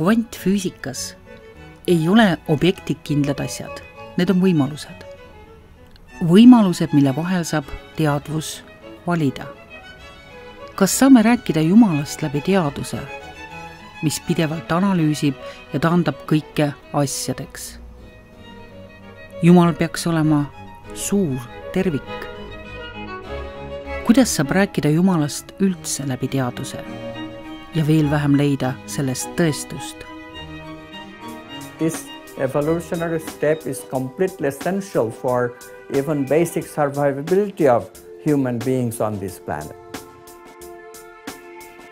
kvantfüüsikas ei ole objektid kindlad asjad, need on võimalused. võimalused, mille vahel saab teadvus valida. kas saame rääkida Jumalast läbi teaduse, mis pidevalt analüüsib ja taandab kõike asjadeks? Jumal peaks olema suur tervik. kuidas saab rääkida Jumalast üldse läbi teaduse ja veel vähem leida sellest tõestust? This evolutionary step is completely essential for even basic survivability of human beings on this planet.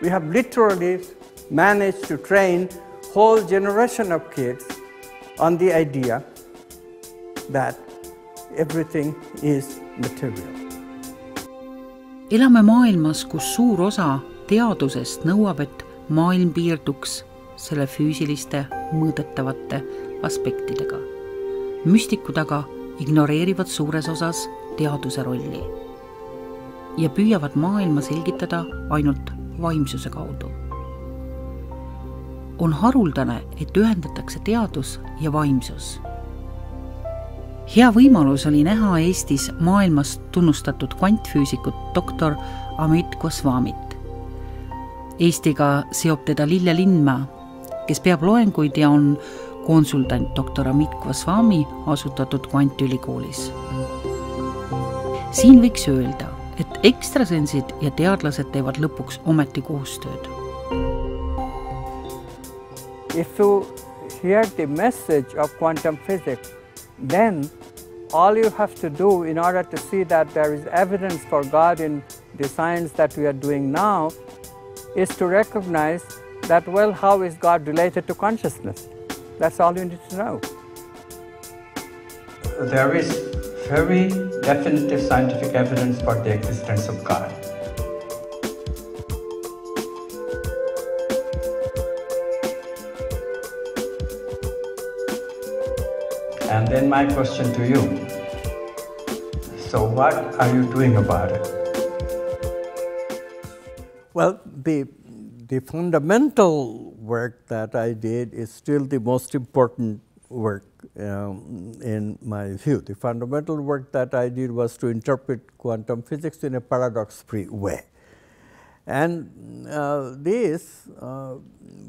We have literally managed to train whole generation of kids on the idea that everything is material. elame maailmas, kus suur osa teadusest nõuab, et maailm piirduks selle füüsiliste mõõdetavate aspektidega. müstikud aga ignoreerivad suures osas teaduse rolli ja püüavad maailma selgitada ainult vaimsuse kaudu. on haruldane, et ühendatakse teadus ja vaimsus. hea võimalus oli näha Eestis maailmas tunnustatud kvantfüüsikut doktor Amit Gosvamit. Eestiga seob teda Lille Lindmäe, kes peab loenguid ja on konsultant doktor Amit Gosvami asutatud Kvantülikoolis. siin võiks öelda, et ekstrasensid ja teadlased teevad lõpuks ometi koostööd. If you hear the message of quantum physics, then all you have to do in order to see that there is evidence for God in the science that we are doing now is to recognize that, well, how is God related to consciousness? That's all you need to know. There is very definitive scientific evidence for the existence of God. And then my question to you. So what are you doing about it? Well, the, the fundamental work that I did is still the most important work um, in my view. The fundamental work that I did was to interpret quantum physics in a paradox-free way. And uh, this uh,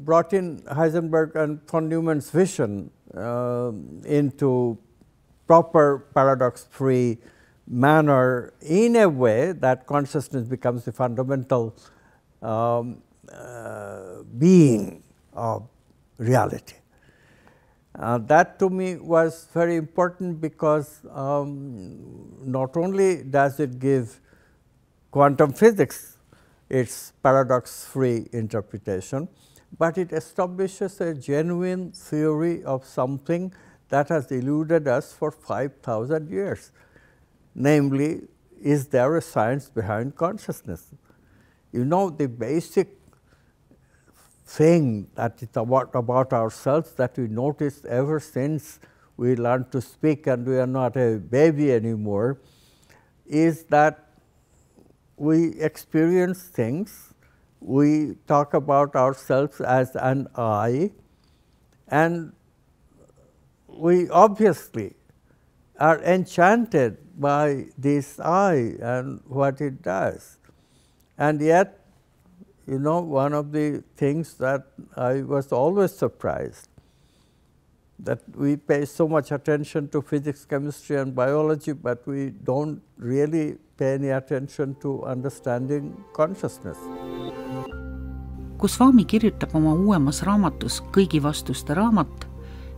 brought in Heisenberg and von Neumann's vision uh, into proper paradox-free manner in a way that consciousness becomes the fundamental um, uh, being of reality. Uh, that to me was very important because um, not only does it give quantum physics its paradox free interpretation, but it establishes a genuine theory of something that has eluded us for 5000 years. Namely, is there a science behind consciousness? You know, the basic thing that is about, about ourselves that we noticed ever since we learned to speak and we are not a baby anymore is that we experience things, we talk about ourselves as an I, and we obviously are enchanted by this I and what it does. And yet, you know, one of the things that I was always surprised that we pay so much attention to physics, chemistry and biology, but we don't really pay any attention to understanding consciousness. Goswami kirjutab oma uuemas raamatus Kõigi vastuste raamat,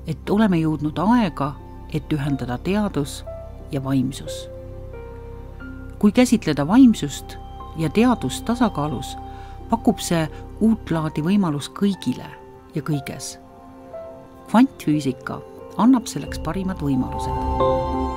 et oleme jõudnud aega, et ühendada teadus ja vaimsus. kui käsitleda vaimsust ja teadust tasakaalus, pakub see uut laadi võimalus kõigile ja kõiges. kvantfüüsika annab selleks parimad võimalused